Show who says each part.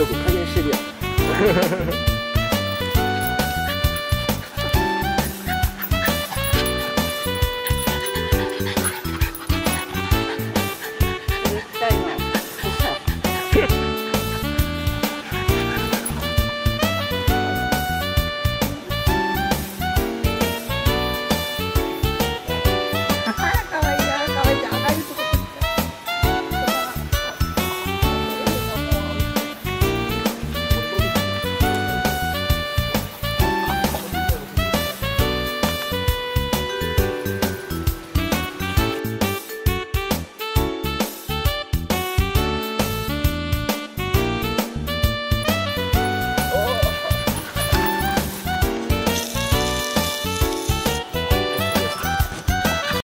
Speaker 1: 就科学世界